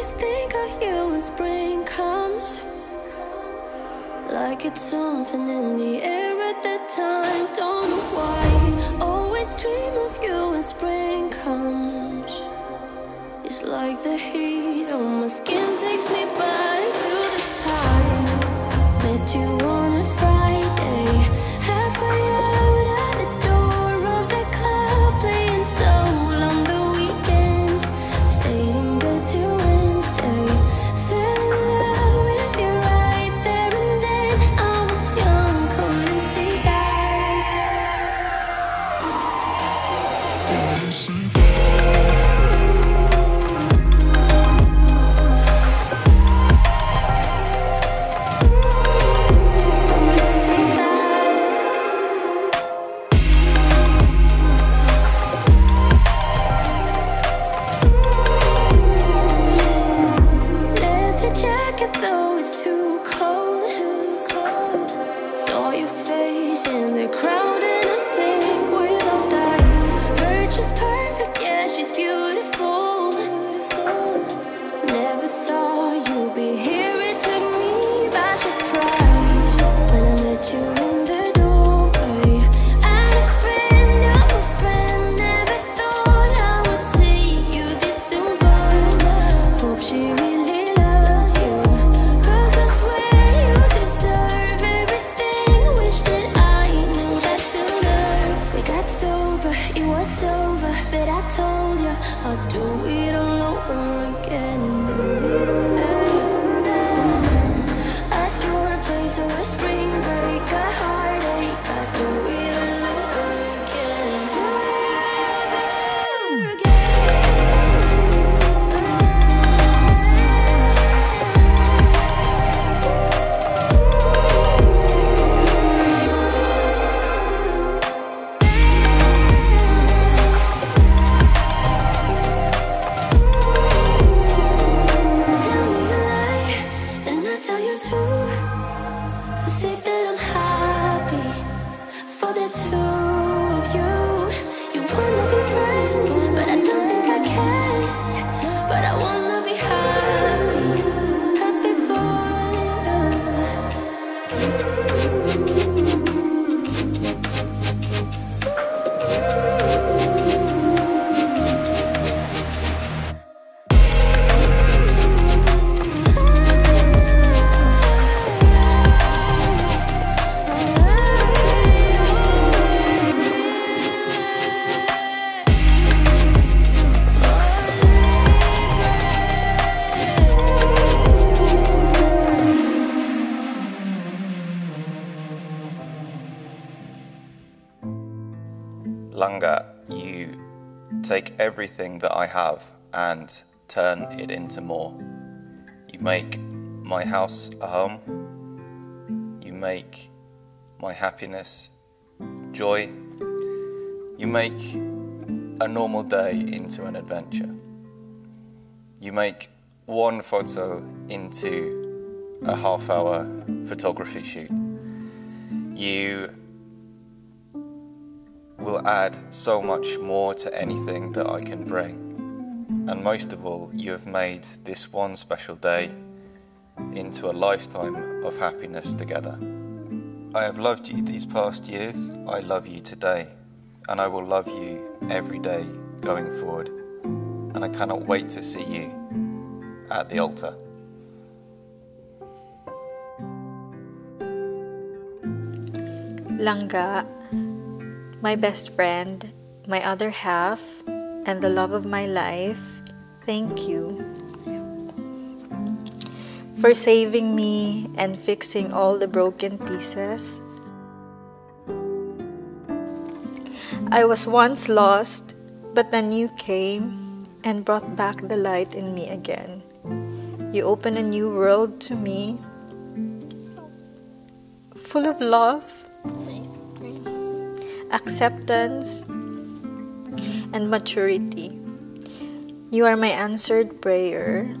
always think of you when spring comes. Like it's something in the air at that time. Don't though tell you too. Say that I'm happy for the two of you. You wanna be friends, but I don't think I can. But I wanna be happy, happy for you. Take everything that I have and turn it into more. You make my house a home. You make my happiness joy. You make a normal day into an adventure. You make one photo into a half hour photography shoot. You will add so much more to anything that I can bring. And most of all, you have made this one special day into a lifetime of happiness together. I have loved you these past years, I love you today, and I will love you every day going forward. And I cannot wait to see you at the altar. Langga, my best friend, my other half, and the love of my life, thank you for saving me and fixing all the broken pieces. I was once lost, but then you came and brought back the light in me again. You opened a new world to me, full of love, acceptance, and maturity. You are my answered prayer,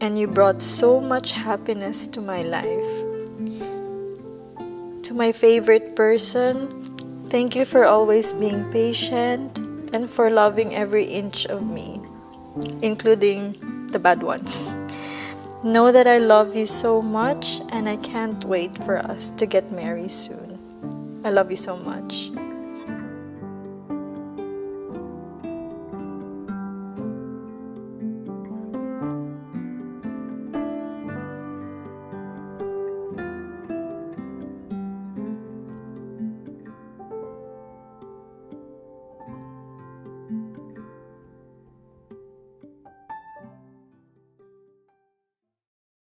and you brought so much happiness to my life. To my favorite person, thank you for always being patient and for loving every inch of me, including the bad ones. Know that I love you so much and I can't wait for us to get married soon. I love you so much.